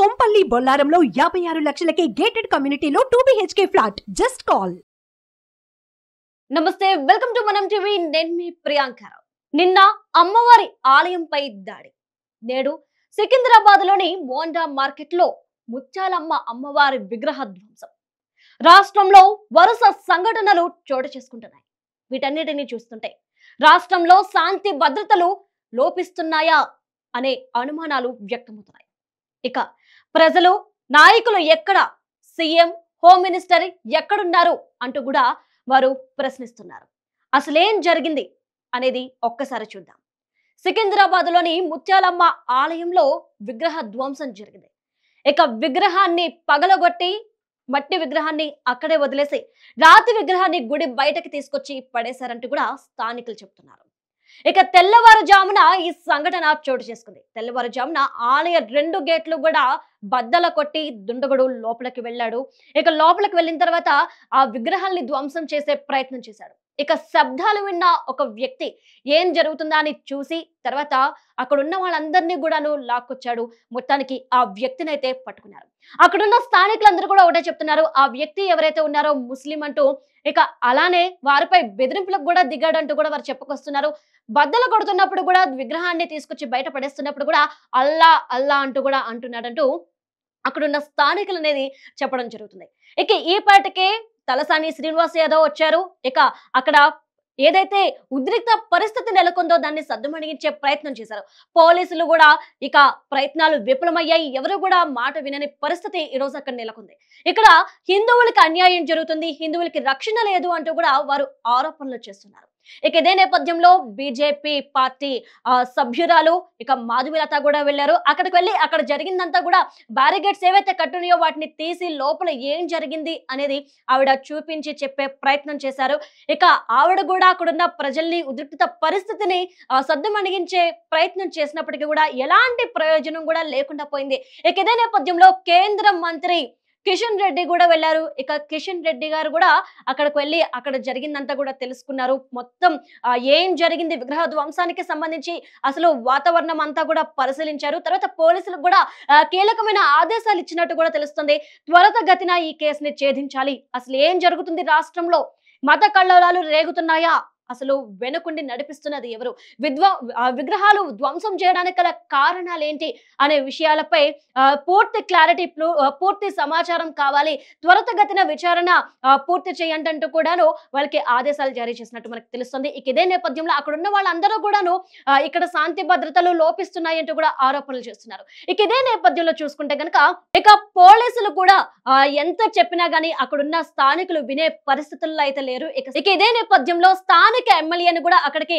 కొంపల్లి బొల్లారంలో యాభై ఆరు లక్షలకే గేటెడ్ కమ్యూనిటీలో two BHK flat just call నమస్తే వెల్కమ్ టు మనం టీవీ నేను మీ ప్రియాంక నిన్న అమ్మవారి ఆలయంపై దాడి. నేడు సికింద్రాబాద్లోని మోండా మార్కెట్లో ముత్యాలమ్మ అమ్మవారి విగ్రహ ధ్వంసం. రాష్ట్రంలో వరుస సంఘటనలు చోటు చేసుకుంటున్నాయి. వీటన్నిటిని చూస్తుంటే రాష్ట్రంలో శాంతి భద్రతలు లోపిస్తున్నాయా అనే అనుమానాలు వ్యక్తమవుతున్నాయి. ఇక ప్రజలు నాయకులు ఎక్కడ? సీఎం హోమ్ మినిస్టర్ ఎక్కడున్నారు? అంటూ కూడా వారు ప్రశ్నిస్తున్నారు. అసలేం జరిగింది అనేది ఒక్కసారి చూద్దాం. సికింద్రాబాద్లోని ముత్యాలమ్మ ఆలయంలో విగ్రహ ధ్వంసం జరిగింది. ఇక విగ్రహాన్ని పగలగొట్టి మట్టి విగ్రహాన్ని అక్కడే వదిలేసి రాతి విగ్రహాన్ని గుడి బయటకి తీసుకొచ్చి పడేశారంటూ కూడా స్థానికులు చెప్తున్నారు. ఇక తెల్లవారుజామున ఈ సంఘటన చోటు చేసుకుంది. తెల్లవారుజామున ఆలయ రెండు గేట్లు కూడా బద్దల కొట్టి దుండగుడు లోపలికి వెళ్ళాడు. ఇక లోపలికి వెళ్ళిన తర్వాత ఆ విగ్రహాల్ని ధ్వంసం చేసే ప్రయత్నం చేశాడు. ఇక శబ్దాలు విన్న ఒక వ్యక్తి ఏం జరుగుతుందా అని చూసి తర్వాత అక్కడున్న వాళ్ళందరినీ కూడాను లాక్కొచ్చాడు. మొత్తానికి ఆ వ్యక్తిని అయితే పట్టుకున్నారు. అక్కడున్న స్థానికులందరూ కూడా ఒకటే చెప్తున్నారు. ఆ వ్యక్తి ఎవరైతే ఉన్నారో ముస్లిం అంటూ ఇక అలానే వారిపై బెదిరింపులకు కూడా దిగాడంటూ కూడా వారు చెప్పుకొస్తున్నారు. బద్దలు కొడుతున్నప్పుడు కూడా విగ్రహాన్ని తీసుకొచ్చి బయట పడేస్తున్నప్పుడు కూడా అల్లా అల్లా అంటూ కూడా అంటున్నాడంటూ అక్కడున్న స్థానికులు అనేది చెప్పడం జరుగుతుంది. ఇక ఈ పాటికే తలసాని శ్రీనివాస్ యాదవ్ వచ్చారు. ఇక అక్కడ ఏదైతే ఉద్రిక్త పరిస్థితి నెలకొందో దాన్ని సద్దుమణిగించే ప్రయత్నం చేశారు. పోలీసులు కూడా ఇక ప్రయత్నాలు విఫలమయ్యాయి. ఎవరు కూడా మాట వినని పరిస్థితి ఈ రోజు అక్కడ నెలకొంది. ఇక్కడ హిందువులకి అన్యాయం జరుగుతుంది. హిందువులకి రక్షణ లేదు అంటూ కూడా వారు ఆరోపణలు చేస్తున్నారు. ఇక ఇదే నేపథ్యంలో బీజేపీ పార్టీ ఆ, సభ్యురాలు ఇక మాధవిలత కూడా వెళ్ళారు. అక్కడికి వెళ్ళి అక్కడ జరిగిందంతా కూడా బ్యారిగేడ్స్ ఏవైతే కట్టున్నాయో వాటిని తీసి లోపల ఏం జరిగింది అనేది ఆవిడ చూపించి చెప్పే ప్రయత్నం చేశారు. ఇక ఆవిడ కూడా అక్కడున్న ప్రజల్ని ఉద్రిక్త పరిస్థితిని సద్దుమణిగించే ప్రయత్నం చేసినప్పటికీ కూడా ఎలాంటి ప్రయోజనం కూడా లేకుండా పోయింది. ఇక ఇదే నేపథ్యంలో కేంద్ర మంత్రి కిషన్ రెడ్డి కూడా వెళ్ళారు. ఇక కిషన్ రెడ్డి గారు కూడా అక్కడికి వెళ్ళి అక్కడ జరిగిందంతా కూడా తెలుసుకున్నారు. మొత్తం ఏం జరిగింది విగ్రహ ధ్వంసానికి సంబంధించి అసలు వాతావరణం అంతా కూడా పరిశీలించారు. తర్వాత పోలీసులకు కూడా కీలకమైన ఆదేశాలు ఇచ్చినట్టు కూడా తెలుస్తుంది. త్వరతగతిన ఈ కేసుని ఛేదించాలి. అసలు ఏం జరుగుతుంది రాష్ట్రంలో? మత కల్లోలాలు రేగుతున్నాయా? అసలు వెనుకుండి నడిపిస్తున్నది ఎవరు? విధ్వ విగ్రహాలు ధ్వంసం చేయడానికి గల కారణాలు ఏంటి అనే విషయాలపై పూర్తి క్లారిటీ పూర్తి సమాచారం కావాలి. త్వరతగతిన విచారణ పూర్తి చేయండి అంటూ కూడాను వాళ్ళకి ఆదేశాలు జారీ చేసినట్టు మనకు తెలుస్తుంది. ఇక ఇదే నేపథ్యంలో అక్కడ ఉన్న వాళ్ళందరూ కూడాను ఇక్కడ శాంతి భద్రతలు లోపిస్తున్నాయి అంటూ కూడా ఆరోపణలు చేస్తున్నారు. ఇక ఇదే నేపథ్యంలో చూసుకుంటే గనక ఇక పోలీసులు కూడా ఎంత చెప్పినా గానీ అక్కడున్న స్థానికులు వినే పరిస్థితుల్లో అయితే లేరు. ఇక ఇక ఇదే నేపథ్యంలో స్థానిక ఎమ్మెల్యేని కూడా అక్కడికి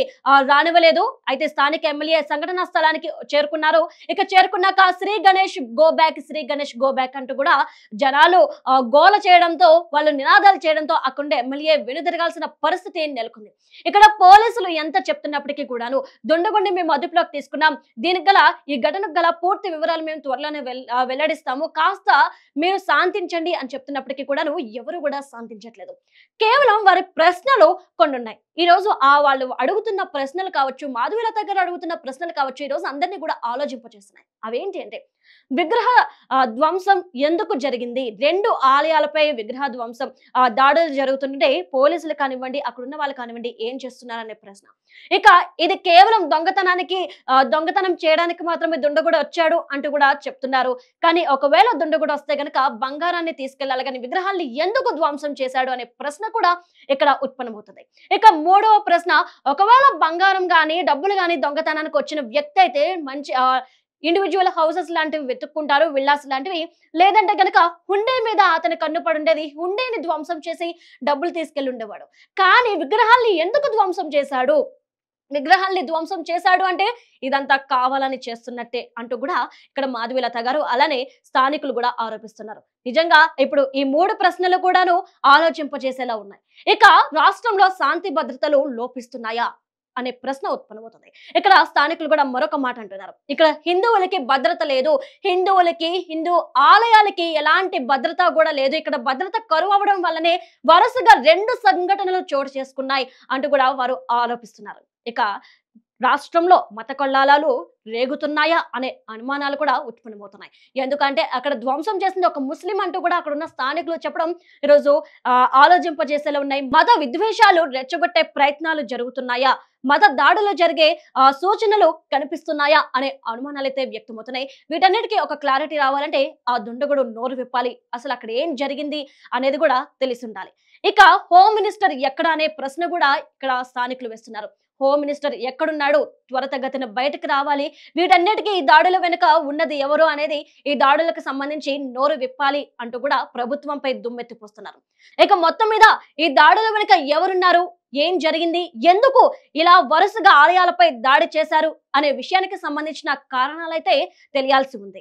రానివ్వలేదు. అయితే స్థానిక ఎమ్మెల్యే సంఘటనా స్థలానికి చేరుకున్నారు. ఇక చేరుకున్నాక Sri Ganesh go back Sri Ganesh go back అంటూ కూడా జనాలు గోల చేయడంతో వాళ్ళు నినాదాలు చేయడంతో అక్కడ ఎమ్మెల్యే వెనుదిరగాల్సిన పరిస్థితి నెలకొంది. ఇక్కడ పోలీసులు ఎంత చెప్తున్నప్పటికీ కూడాను దుండగుండి మేము అదుపులోకి తీసుకున్నాం. దీనికి గల ఈ ఘటనకు గల పూర్తి వివరాలు మేము త్వరలోనే వెల్లడిస్తాము. కాస్త మీరు శాంతించండి అని చెప్తున్నప్పటికీ కూడాను ఎవరు కూడా శాంతించట్లేదు. కేవలం వారి ప్రశ్నలు కొన్ని ఉన్నాయి ఈరోజు ఆ వాళ్ళు అడుగుతున్న ప్రశ్నలు కావచ్చు మాధవీలత గారు అడుగుతున్న ప్రశ్నలు కావచ్చు ఈరోజు అందరినీ కూడా ఆలోచింపచేస్తున్నాయి. అవేంటి అంటే విగ్రహ ధ్వంసం ఎందుకు జరిగింది? రెండు ఆలయాలపై విగ్రహ ధ్వంసం దాడులు జరుగుతుంటే పోలీసులు కానివ్వండి అక్కడ ఉన్న వాళ్ళు కానివ్వండి ఏం చేస్తున్నారనే ప్రశ్న. ఇక ఇది కేవలం దొంగతనానికి దొంగతనం చేయడానికి మాత్రమే దుండగుడు వచ్చాడు అంటూ కూడా చెప్తున్నారు. కానీ ఒకవేళ దుండగుడు వస్తే గనక బంగారాన్ని తీసుకెళ్ళాలి కానీ విగ్రహాన్ని ఎందుకు ధ్వంసం చేశాడు అనే ప్రశ్న కూడా ఇక్కడ ఉత్పన్నమవుతుంది. ఇక మూడవ ప్రశ్న ఒకవేళ బంగారం కానీ డబ్బులు కానీ దొంగతనానికి వచ్చిన వ్యక్తి అయితే మంచి ఇండివిజువల్ హౌసెస్ లాంటివి వెతుక్కుంటారు విల్లాస్ లాంటివి. లేదంటే గనక హుండే మీద అతని కన్ను పడుండేది హుండేని ధ్వంసం చేసి డబ్బులు తీసుకెళ్ళి ఉండేవాడు. కానీ విగ్రహాల్ని ఎందుకు ధ్వంసం చేశాడు? విగ్రహాల్ని ధ్వంసం చేశాడు అంటే ఇదంతా కావాలని చేస్తున్నట్టే అంటూ కూడా ఇక్కడ మాధవీలత గారు అలానే స్థానికులు కూడా ఆరోపిస్తున్నారు. నిజంగా ఇప్పుడు ఈ మూడు ప్రశ్నలు కూడాను ఆలోచింపజేసేలా ఉన్నాయి. ఇక రాష్ట్రంలో శాంతి భద్రతలు లోపిస్తున్నాయా అనే ప్రశ్న ఉత్పన్నమవుతుంది. ఇక్కడ స్థానికులు కూడా మరొక మాట అంటున్నారు. ఇక్కడ హిందువులకి భద్రత లేదు హిందువులకి హిందూ ఆలయాలకి ఎలాంటి భద్రత కూడా లేదు. ఇక్కడ భద్రత కరువు అవడం వల్లనే వరుసగా రెండు సంఘటనలు చోటు చేసుకున్నాయి అంటూ కూడా వారు ఆరోపిస్తున్నారు. ఇక రాష్ట్రంలో మత కొల్లాలాలు రేగుతున్నాయా అనే అనుమానాలు కూడా ఉత్పన్నమవుతున్నాయి. ఎందుకంటే అక్కడ ధ్వంసం చేసింది ఒక ముస్లిం అంటూ కూడా అక్కడ ఉన్న స్థానికులు చెప్పడం ఈరోజు ఆలోచింపజేసేలా ఉన్నాయి. మత విద్వేషాలు రెచ్చగొట్టే ప్రయత్నాలు జరుగుతున్నాయా? మత దాడులు జరిగే ఆ, సూచనలు కనిపిస్తున్నాయా అనే అనుమానాలు అయితే వ్యక్తమవుతున్నాయి. వీటన్నిటికీ ఒక క్లారిటీ రావాలంటే ఆ దుండగుడు నోరు విప్పాలి. అసలు అక్కడ ఏం జరిగింది అనేది కూడా తెలిసి ఉండాలి. ఇక హోమ్ మినిస్టర్ ఎక్కడ అనే ప్రశ్న కూడా ఇక్కడ స్థానికులు వేస్తున్నారు. హోమ్ మినిస్టర్ ఎక్కడున్నాడు త్వరతగతిన బయటకు రావాలి. వీటన్నిటికీ ఈ దాడుల వెనుక ఉన్నది ఎవరు అనేది ఈ దాడులకు సంబంధించి నోరు విప్పాలి అంటూ కూడా ప్రభుత్వంపై దుమ్మెత్తిపోస్తున్నారు ఇక మొత్తం మీద ఈ దాడుల వెనుక ఎవరున్నారు? ఏం జరిగింది? ఎందుకు ఇలా వరుసగా ఆలయాలపై దాడి చేశారు? అనే విషయానికి సంబంధించిన కారణాలైతే తెలియాల్సి ఉంది.